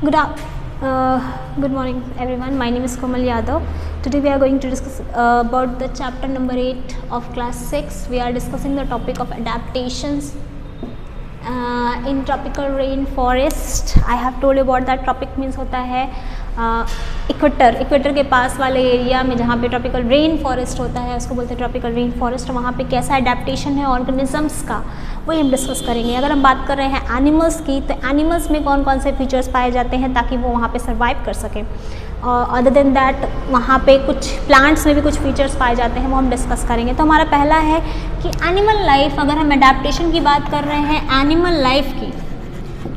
Good, uh, good morning everyone, my name is Komal Yadav. Today we are going to discuss uh, about the chapter number 8 of class 6. We are discussing the topic of adaptations uh, in tropical rainforest. I have told you about that topic means hota hai equator equator के पास वाले area में जहाँ पे tropical rain forest होता है, उसको बोलते हैं ट्रॉपिकल रेन फॉरेस्ट वहाँ पे कैसा अडेप्टेशन है ऑर्गेनिजम्स का वही हम डिस्कस करेंगे। अगर हम बात कर रहे हैं एनिमल्स की तो एनिमल्स में कौन कौन से फीचर्स पाए जाते हैं ताकि वो वहाँ पे सर्वाइव कर सकें? अदर देन दैट वहाँ पे कुछ प्लांट्स में भी कुछ फीचर्स पाए जाते हैं, वो हम डिस्कस करेंगे। तो हमारा पहला है कि एनिमल लाइफ अगर हम अडेप्टेशन की बात कर रहे हैं एनिमल लाइफ की,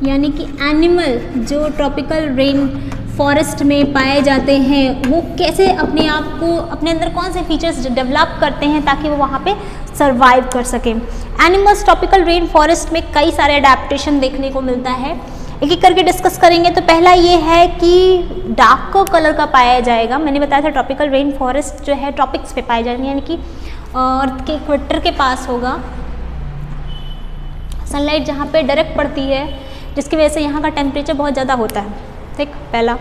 यानी कि एनिमल जो ट्रॉपिकल रेन फॉरेस्ट में पाए जाते हैं, वो कैसे अपने आप को, अपने अंदर कौन से फीचर्स डेवलप करते हैं ताकि वो वहाँ पे सरवाइव कर सकें? एनिमल्स ट्रॉपिकल रेन फॉरेस्ट में कई सारे अडेप्टेशन देखने को मिलता है। एक एक करके डिस्कस करेंगे तो पहला ये है कि डार्क कलर का पाया जाएगा। मैंने बताया था ट्रॉपिकल रेन फॉरेस्ट जो है ट्रॉपिक्स पे पाए जाएँगे, यानी कि अर्थ के इक्वेटर के पास होगा। सनलाइट जहाँ पे डायरेक्ट पड़ती है, जिसकी वजह से यहाँ का टेम्परेचर बहुत ज़्यादा होता है। ठीक, पहला।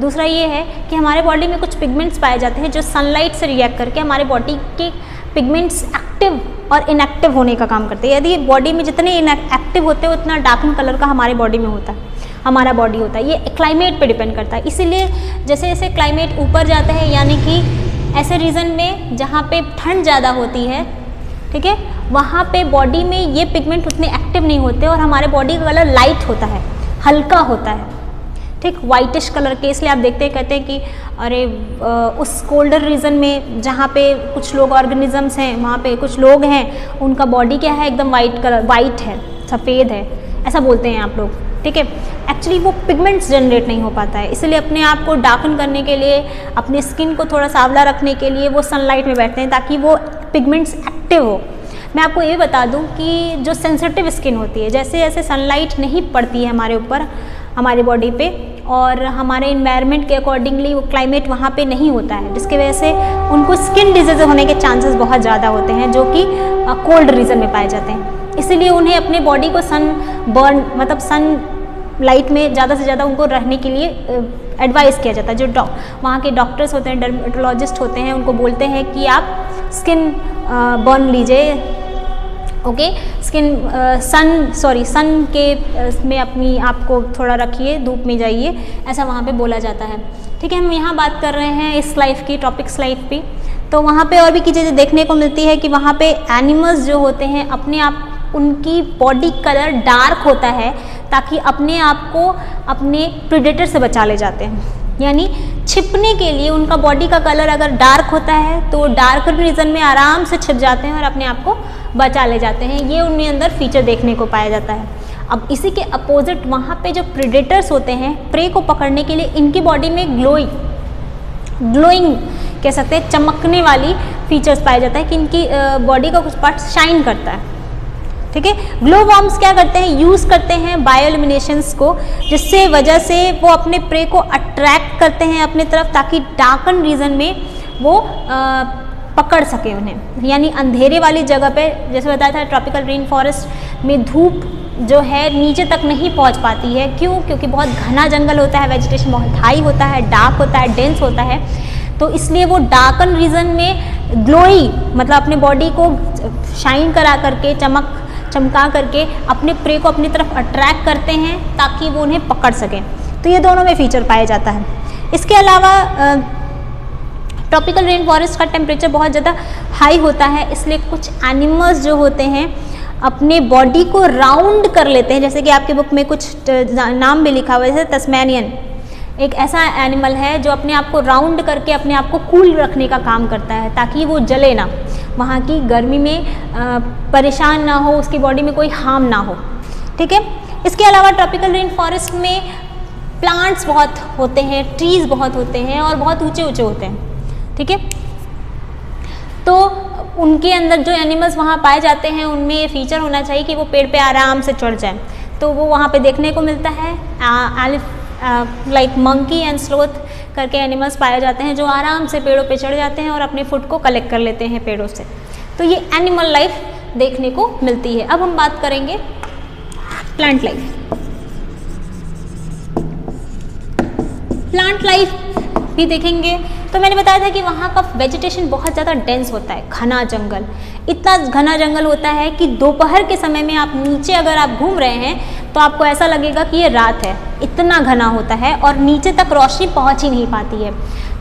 दूसरा ये है कि हमारे बॉडी में कुछ पिगमेंट्स पाए जाते हैं जो सनलाइट से रिएक्ट करके हमारे बॉडी के पिगमेंट्स एक्टिव और इनएक्टिव होने का काम करते हैं। यदि बॉडी में जितने एक्टिव होते हैं, उतना डार्कन कलर का हमारे बॉडी में होता है, हमारा बॉडी होता है। ये क्लाइमेट पे डिपेंड करता है। इसीलिए जैसे जैसे क्लाइमेट ऊपर जाता है, यानी कि ऐसे रीजन में जहाँ पे ठंड ज़्यादा होती है, ठीक है, वहाँ पे बॉडी में ये पिगमेंट उतने एक्टिव नहीं होते और हमारे बॉडी का कलर लाइट होता है, हल्का होता है। ठीक वाइटिश कलर के, इसलिए आप देखते हैं, कहते हैं कि, अरे उस कोल्डर रीजन में जहाँ पे कुछ लोग ऑर्गेनिजम्स हैं, वहाँ पे कुछ लोग हैं, उनका बॉडी क्या है? एकदम वाइट कलर वाइट है, सफ़ेद है, ऐसा बोलते हैं आप लोग, ठीक है? एक्चुअली वो पिगमेंट्स जनरेट नहीं हो पाता है, इसलिए अपने आप को डार्कन करने के लिए, अपने स्किन को थोड़ा सावला रखने के लिए वो सनलाइट में बैठते हैं, ताकि वो पिगमेंट्स एक्टिव हो। मैं आपको ये बता दूँ कि जो सेंसिटिव स्किन होती है जैसे जैसे सनलाइट नहीं पड़ती है हमारे ऊपर हमारी बॉडी पे और हमारे इन्वायरमेंट के अकॉर्डिंगली वो क्लाइमेट वहाँ पे नहीं होता है। जिसकी वजह से उनको स्किन डिज़ीज़ होने के चांसेस बहुत ज़्यादा होते हैं, जो कि कोल्ड रीजन में पाए जाते हैं। इसीलिए उन्हें अपने बॉडी को सन बर्न मतलब सन लाइट में ज़्यादा से ज़्यादा उनको रहने के लिए एडवाइस किया जाता है। जो डॉ वहाँ के डॉक्टर्स होते हैं डर्मेटोलॉजिस्ट होते हैं, उनको बोलते हैं कि आप स्किन बर्न लीजिए। Okay skin sun sorry sun के uh, में अपनी आप को थोड़ा रखिए धूप में जाइए ऐसा वहाँ पे बोला जाता है। ठीक है हम यहाँ बात कर रहे हैं इस लाइफ की टॉपिक्स लाइफ की तो वहाँ पे और भी की चीज़ें देखने को मिलती है कि वहाँ पे एनिमल्स जो होते हैं अपने आप उनकी बॉडी कलर डार्क होता है ताकि अपने आप को अपने प्रिडेटर से बचा ले जाते हैं। यानी छिपने के लिए उनका बॉडी का कलर अगर डार्क होता है तो डार्क रीजन में आराम से छिप जाते हैं और अपने आप को बचा ले जाते हैं। ये उनके अंदर फीचर देखने को पाया जाता है। अब इसी के अपोजिट वहाँ पे जो प्रिडेटर्स होते हैं प्रे को पकड़ने के लिए इनकी बॉडी में ग्लोइंग ग्लोइंग कह सकते हैं चमकने वाली फीचर्स पाया जाता है कि इनकी बॉडी का कुछ पार्ट शाइन करता है। ठीक है? ग्लो वॉर्म्स क्या करते हैं? यूज़ करते हैं बायोलिमिनेशंस को जिससे वजह से वो अपने प्रे को अट्रैक्ट करते हैं अपने तरफ़ ताकि डार्कन रीजन में वो आ, पकड़ सके उन्हें। यानी अंधेरे वाली जगह पे, जैसे बताया था ट्रॉपिकल रेन फॉरेस्ट में धूप जो है नीचे तक नहीं पहुँच पाती है। क्यों? क्योंकि बहुत घना जंगल होता है वेजिटेशन बहुत हाई होता है डार्क होता है डेंस होता है। तो इसलिए वो डार्कन रीजन में ग्लोई मतलब अपने बॉडी को शाइन करा करके, चमक, चमका करके अपने प्रे को अपनी तरफ़ अट्रैक्ट करते हैं, ताकि वो उन्हें पकड़ सकें। तो ये दोनों में फीचर पाया जाता है। इसके अलावा ट्रॉपिकल रेन फॉरेस्ट का टेम्परेचर बहुत ज़्यादा हाई होता है, इसलिए कुछ एनिमल्स जो होते हैं, अपने बॉडी को राउंड कर लेते हैं। जैसे कि आपके बुक में कुछ नाम भी लिखा हुआ है, जैसे तस्मैनियन एक ऐसा एनिमल है जो अपने आप को राउंड करके अपने आप को कूल रखने का काम करता है, ताकि वो जले ना। वहाँ की गर्मी में परेशान ना हो, उसकी बॉडी में कोई हार्म ना हो। ठीक है? इसके अलावा ट्रॉपिकल रेन फॉरेस्ट में प्लांट्स बहुत होते हैं ट्रीज़ बहुत होते हैं और बहुत ऊँचे ऊँचे होते हैं। ठीक है? तो उनके अंदर जो एनिमल्स वहाँ पाए जाते हैं, उनमें ये फीचर होना चाहिए कि वो पेड़ पे आराम से चढ़ जाए। तो वो वहाँ पे देखने को मिलता है। लाइक मंकी एंड स्लोथ करके एनिमल्स पाए जाते हैं, जो आराम से पेड़ों पे चढ़ जाते हैं और अपने फ़ूड को कलेक्ट कर लेते हैं पेड़ों से। तो ये एनिमल लाइफ देखने को मिलती है। अब हम बात करेंगे प्लांट लाइफ प्लांट लाइफ भी देखेंगे। तो मैंने बताया था कि वहाँ का वेजिटेशन बहुत ज़्यादा डेंस होता है, घना जंगल। इतना घना जंगल होता है कि दोपहर के समय में आप नीचे अगर आप घूम रहे हैं तो आपको ऐसा लगेगा कि ये रात है। इतना घना होता है और नीचे तक रोशनी पहुँच ही नहीं पाती है।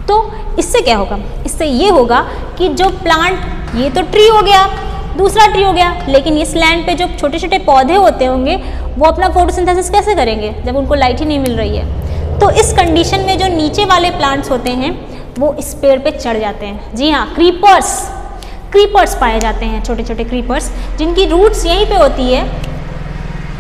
तो इससे क्या होगा? इससे ये होगा कि जो प्लांट ये तो ट्री हो गया, दूसरा ट्री हो गया, लेकिन इस लैंड पे जो छोटे छोटे पौधे होते होंगे, वो अपना फोटोसिंथेसिस कैसे करेंगे, जब उनको लाइट ही नहीं मिल रही है? तो इस कंडीशन में जो नीचे वाले प्लांट्स होते हैं वो इस पेड़ पे चढ़ जाते हैं। जी हाँ क्रीपर्स क्रीपर्स पाए जाते हैं छोटे छोटे क्रीपर्स जिनकी रूट्स यहीं पे होती है,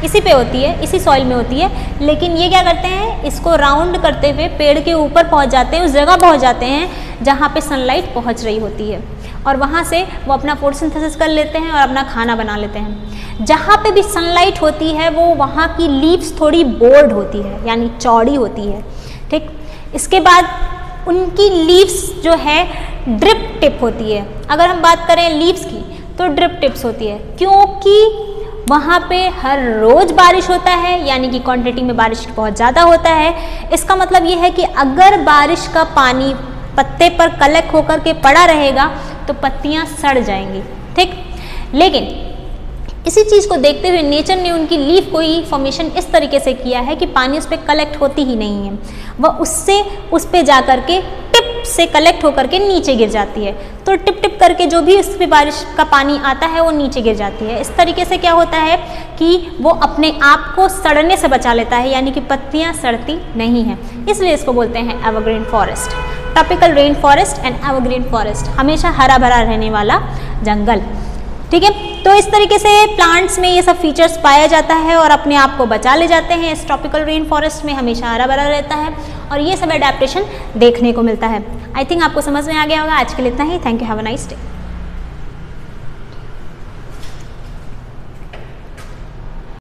इसी पे होती है, इसी सॉइल में होती है। लेकिन ये क्या करते हैं? इसको राउंड करते हुए पेड़ के ऊपर पहुँच जाते हैं, उस जगह पहुँच जाते हैं जहाँ पे सनलाइट पहुँच रही होती है। और वहाँ से वो अपना फोटोसिंथेसिस कर लेते हैं और अपना खाना बना लेते हैं। जहाँ पे भी सनलाइट होती है, वो वहाँ की लीव्स थोड़ी बोल्ड होती है, यानी चौड़ी होती है। ठीक? इसके बाद उनकी लीव्स जो है ड्रिप टिप होती है। अगर हम बात करें लीव्स की तो ड्रिप टिप्स होती है। क्योंकि वहाँ पे हर रोज़ बारिश होता है, यानी कि क्वांटिटी में बारिश बहुत ज़्यादा होता है। इसका मतलब ये है कि अगर बारिश का पानी पत्ते पर कलेक्ट होकर के पड़ा रहेगा तो पत्तियाँ सड़ जाएँगी, ठीक? लेकिन इसी चीज़ को देखते हुए नेचर ने उनकी लीफ को ही फॉर्मेशन इस तरीके से किया है कि पानी उस पर कलेक्ट होती ही नहीं है। वह उससे, उस पर जा कर के टिप से कलेक्ट होकर के नीचे गिर जाती है। तो टिप टिप करके जो भी उस पर बारिश का पानी आता है, वो नीचे गिर जाती है। इस तरीके से क्या होता है कि वो अपने आप को सड़ने से बचा लेता है, यानी कि पत्तियाँ सड़ती नहीं हैं। इसलिए इसको बोलते हैं evergreen forest tropical rain forest and evergreen forest हमेशा हरा भरा रहने वाला जंगल। ठीक है? तो इस तरीके से प्लांट्स में ये सब फीचर्स पाया जाता है और अपने आप को बचा ले जाते हैं। इस ट्रॉपिकल रेन फॉरेस्ट में हमेशा हरा भरा रहता है और ये सब एडेप्टेशन देखने को मिलता है। आई थिंक आपको समझ में आ गया होगा। आज के लिए इतना ही। Thank you have a nice day